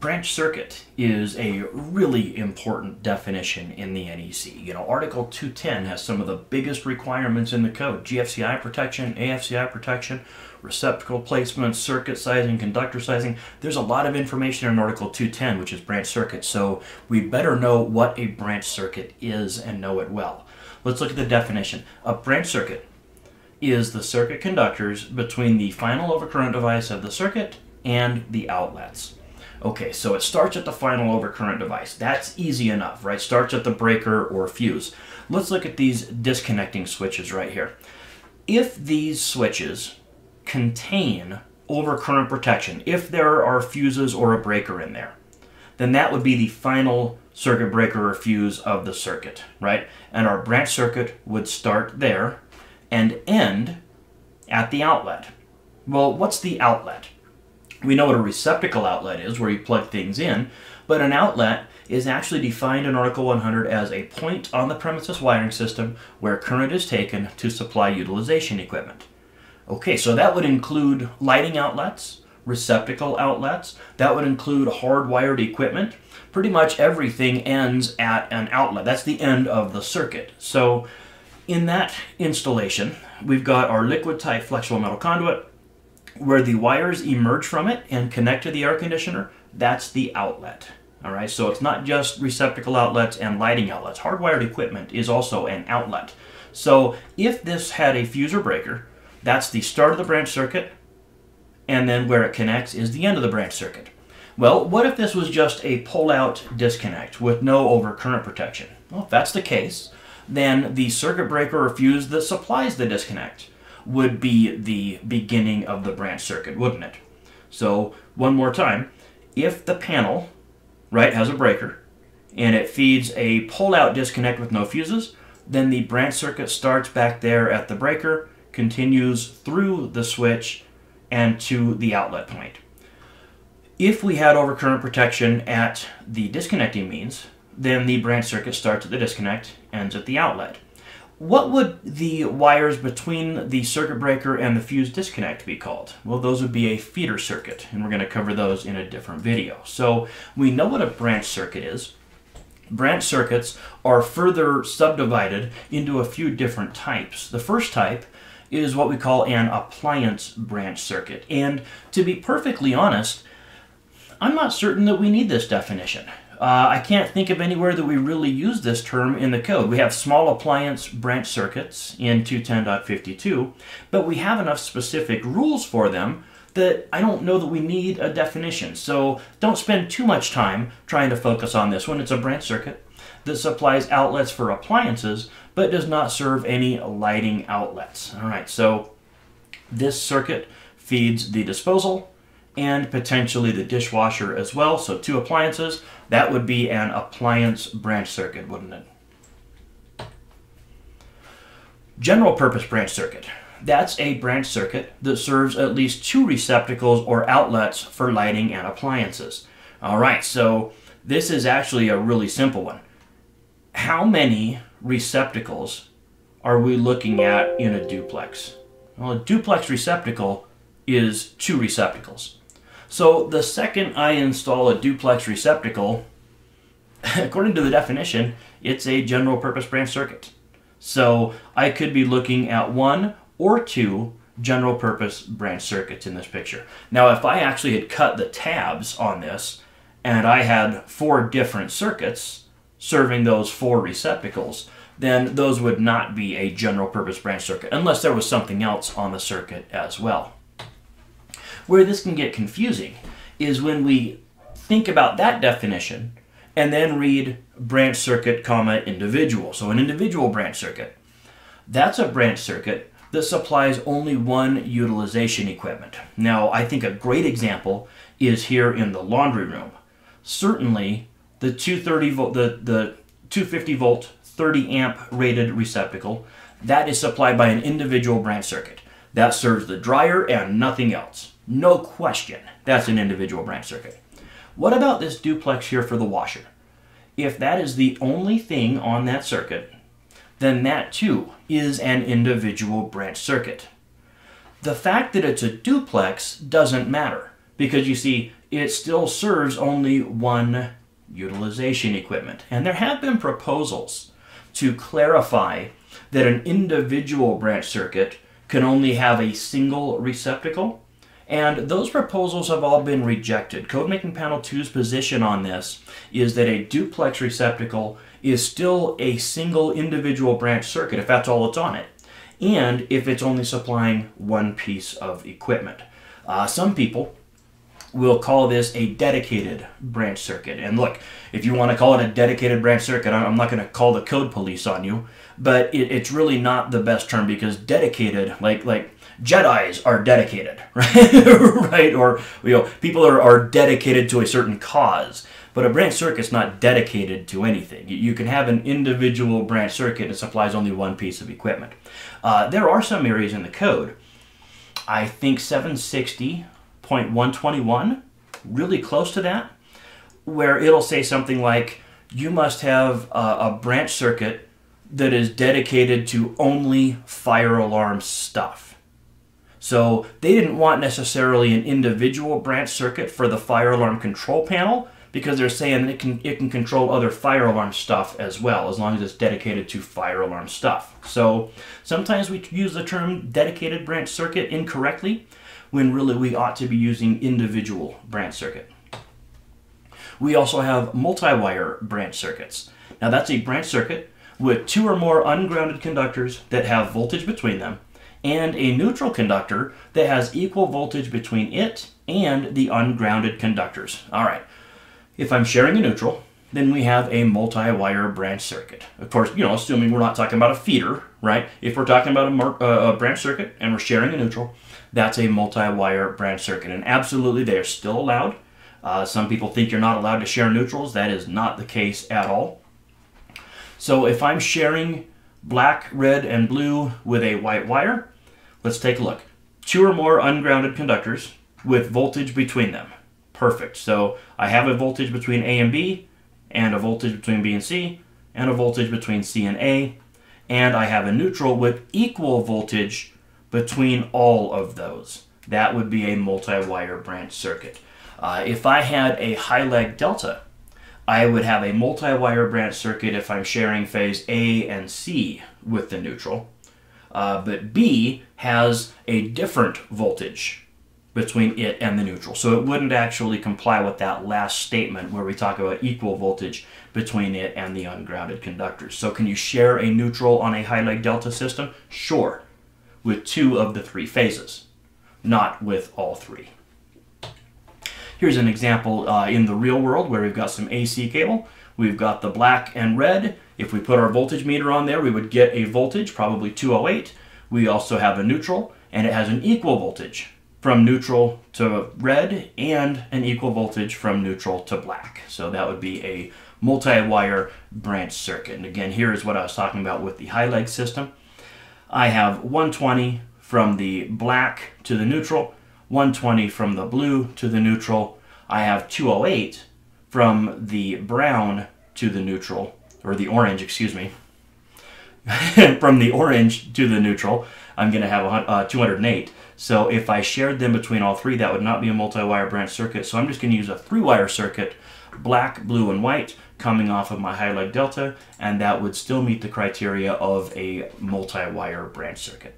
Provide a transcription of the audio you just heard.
branch circuit is a really important definition in the NEC. You know, Article 210 has some of the biggest requirements in the code. GFCI protection, AFCI protection, receptacle placement, circuit sizing, conductor sizing. There's a lot of information in Article 210, which is branch circuit, so we better know what a branch circuit is and know it well. Let's look at the definition. A branch circuit is the circuit conductors between the final overcurrent device of the circuit and the outlets. Okay, so it starts at the final overcurrent device. That's easy enough, right? Starts at the breaker or fuse. Let's look at these disconnecting switches right here. If these switches contain overcurrent protection, if there are fuses or a breaker in there, then that would be the final circuit breaker or fuse of the circuit, right? And our branch circuit would start there and end at the outlet. Well, what's the outlet? We know what a receptacle outlet is, where you plug things in, but an outlet is actually defined in Article 100 as a point on the premises wiring system where current is taken to supply utilization equipment. Okay, so that would include lighting outlets, receptacle outlets, that would include hardwired equipment. Pretty much everything ends at an outlet. That's the end of the circuit. So in that installation, we've got our liquid type flexible metal conduit, where the wires emerge from it and connect to the air conditioner, that's the outlet. All right, so it's not just receptacle outlets and lighting outlets. Hardwired equipment is also an outlet. So if this had a fuser breaker, that's the start of the branch circuit, and then where it connects is the end of the branch circuit. Well, what if this was just a pull-out disconnect with no overcurrent protection? Well, if that's the case, then the circuit breaker or fuse that supplies the disconnect would be the beginning of the branch circuit, wouldn't it? So one more time, if the panel, right, has a breaker and it feeds a pull-out disconnect with no fuses, then the branch circuit starts back there at the breaker, continues through the switch and to the outlet point. If we had overcurrent protection at the disconnecting means, then the branch circuit starts at the disconnect, ends at the outlet. What would the wires between the circuit breaker and the fuse disconnect be called? Well, those would be a feeder circuit, and we're going to cover those in a different video. So we know what a branch circuit is. Branch circuits are further subdivided into a few different types. The first type is what we call an appliance branch circuit. And to be perfectly honest, I'm not certain that we need this definition. Uh, I can't think of anywhere that we really use this term in the code. We have small appliance branch circuits in 210.52, but we have enough specific rules for them that I don't know that we need a definition. So don't spend too much time trying to focus on this one. It's a branch circuit that supplies outlets for appliances, but does not serve any lighting outlets. All right, so this circuit feeds the disposal and potentially the dishwasher as well. So two appliances, that would be an appliance branch circuit, wouldn't it? General purpose branch circuit. That's a branch circuit that serves at least two receptacles or outlets for lighting and appliances. All right, so this is actually a really simple one. How many receptacles are we looking at in a duplex? Well, a duplex receptacle is two receptacles. So the second I install a duplex receptacle, according to the definition, it's a general purpose branch circuit. So I could be looking at one or two general purpose branch circuits in this picture. Now if I actually had cut the tabs on this and I had four different circuits serving those four receptacles, then those would not be a general purpose branch circuit unless there was something else on the circuit as well. Where this can get confusing is when we think about that definition and then read branch circuit, comma, individual. So an individual branch circuit. That's a branch circuit that supplies only one utilization equipment. Now, I think a great example is here in the laundry room. Certainly, the 230 volt, the, the 250 volt, 30 amp rated receptacle, that is supplied by an individual branch circuit. That serves the dryer and nothing else. No question, that's an individual branch circuit. What about this duplex here for the washer? If that is the only thing on that circuit, then that too is an individual branch circuit. The fact that it's a duplex doesn't matter because you see, it still serves only one utilization equipment. And there have been proposals to clarify that an individual branch circuit can only have a single receptacle. And those proposals have all been rejected. Codemaking Panel 2's position on this is that a duplex receptacle is still a single individual branch circuit if that's all that's on it, and if it's only supplying one piece of equipment. Uh, some people we'll call this a dedicated branch circuit. And look, if you want to call it a dedicated branch circuit, I'm not going to call the code police on you, but it, it's really not the best term because dedicated, like like Jedi's are dedicated, right? right? Or you know, people are, are dedicated to a certain cause. But a branch circuit's not dedicated to anything. You can have an individual branch circuit that supplies only one piece of equipment. Uh, there are some areas in the code. I think 760 0.121, really close to that, where it'll say something like, you must have a, a branch circuit that is dedicated to only fire alarm stuff. So they didn't want necessarily an individual branch circuit for the fire alarm control panel because they're saying it can it can control other fire alarm stuff as well as long as it's dedicated to fire alarm stuff. So sometimes we use the term dedicated branch circuit incorrectly when really we ought to be using individual branch circuit. We also have multi-wire branch circuits. Now that's a branch circuit with two or more ungrounded conductors that have voltage between them and a neutral conductor that has equal voltage between it and the ungrounded conductors. All right, if I'm sharing a neutral, then we have a multi-wire branch circuit. Of course, you know, assuming we're not talking about a feeder, right? If we're talking about a, uh, a branch circuit and we're sharing a neutral, that's a multi-wire branch circuit. And absolutely, they are still allowed. Uh, some people think you're not allowed to share neutrals. That is not the case at all. So if I'm sharing black, red, and blue with a white wire, let's take a look. Two or more ungrounded conductors with voltage between them. Perfect. So I have a voltage between A and B, and a voltage between B and C, and a voltage between C and A, and I have a neutral with equal voltage between all of those. That would be a multi-wire branch circuit. Uh, if I had a high leg delta, I would have a multi-wire branch circuit if I'm sharing phase A and C with the neutral. Uh, but B has a different voltage between it and the neutral. So it wouldn't actually comply with that last statement where we talk about equal voltage between it and the ungrounded conductors. So can you share a neutral on a high leg delta system? Sure with two of the three phases, not with all three. Here's an example uh, in the real world where we've got some AC cable. We've got the black and red. If we put our voltage meter on there, we would get a voltage, probably 208. We also have a neutral, and it has an equal voltage from neutral to red and an equal voltage from neutral to black. So that would be a multi-wire branch circuit. And again, here is what I was talking about with the high leg system. I have 120 from the black to the neutral, 120 from the blue to the neutral. I have 208 from the brown to the neutral, or the orange, excuse me. from the orange to the neutral, I'm going to have uh, 208. So if I shared them between all three, that would not be a multi-wire branch circuit. So I'm just going to use a three-wire circuit, black, blue, and white, coming off of my high leg delta, and that would still meet the criteria of a multi-wire branch circuit.